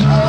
Oh.